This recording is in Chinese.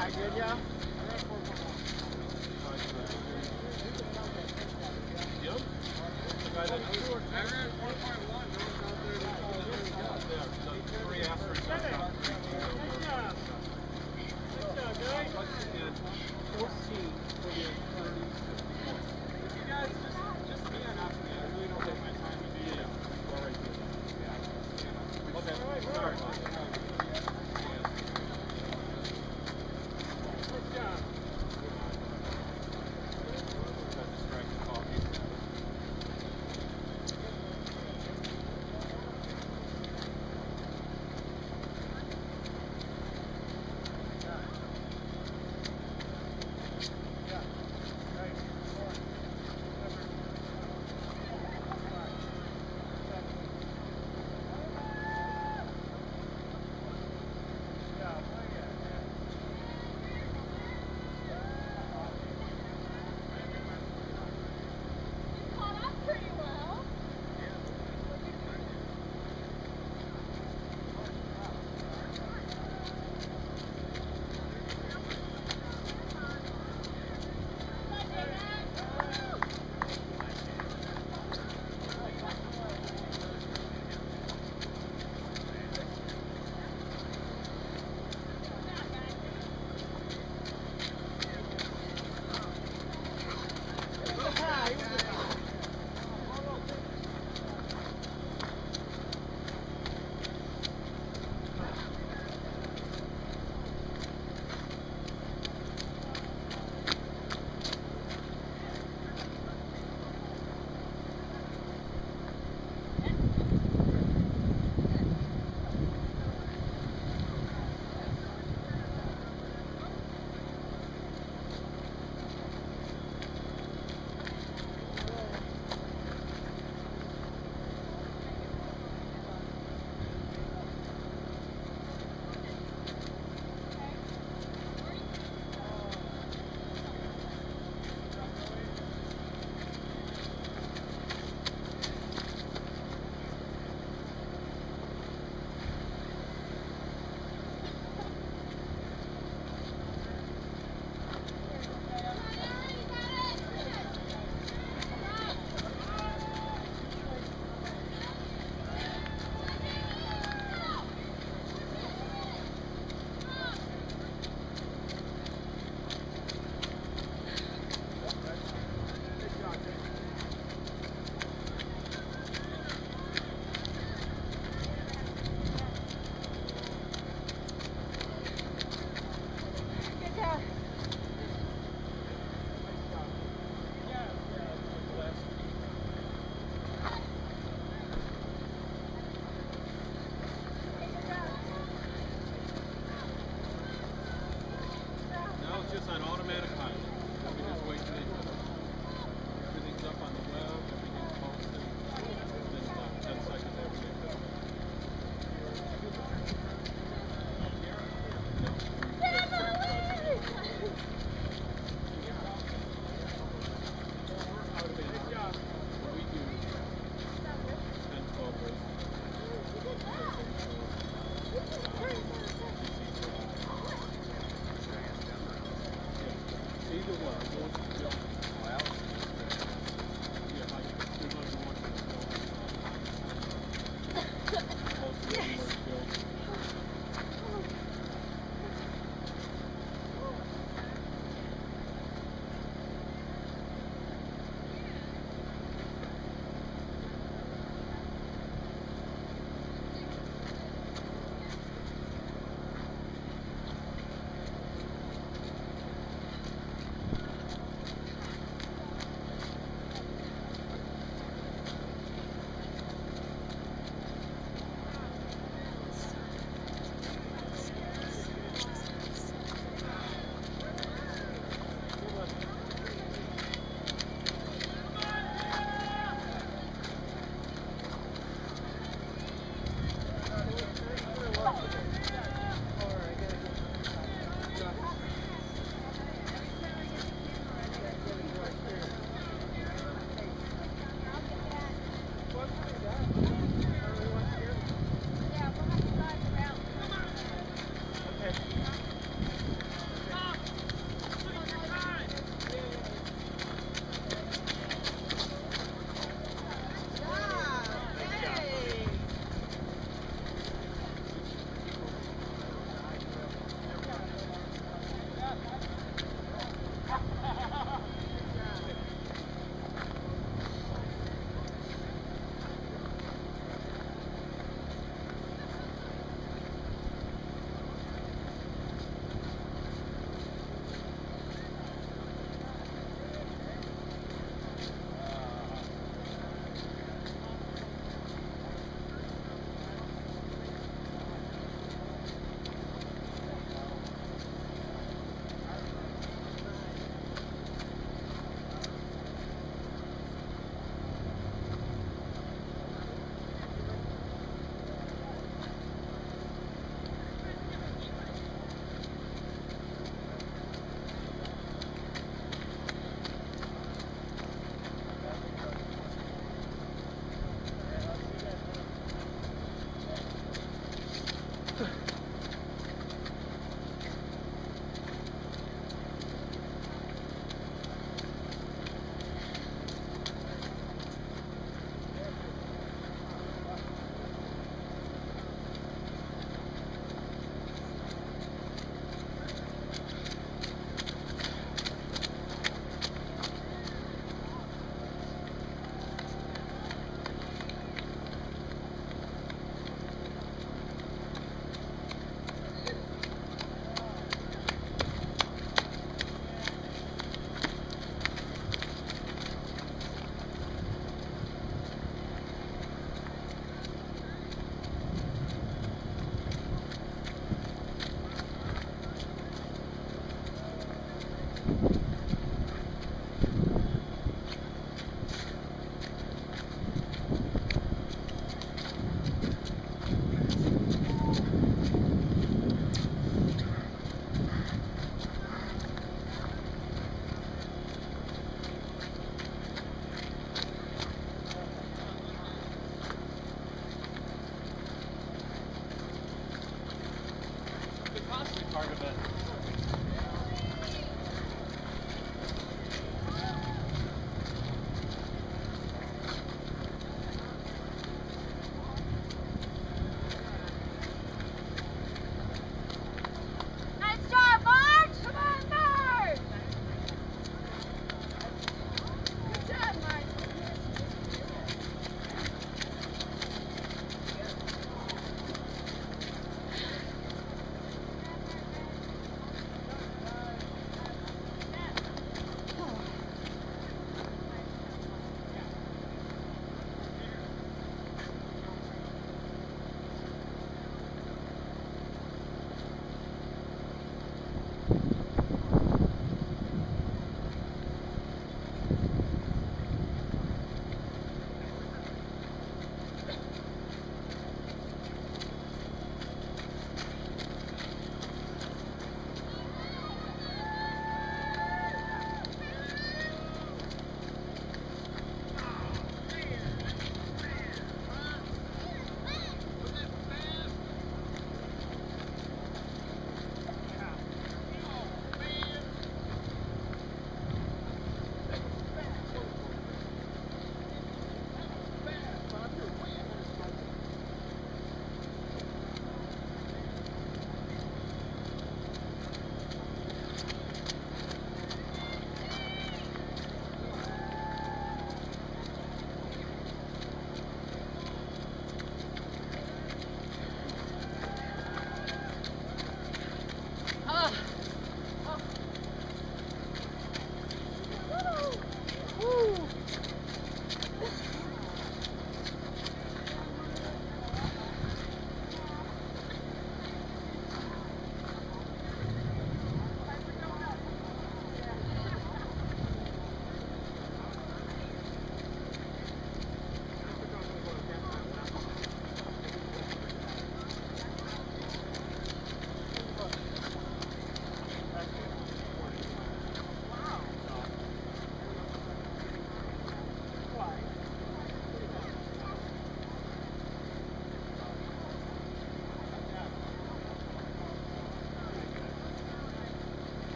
大姐姐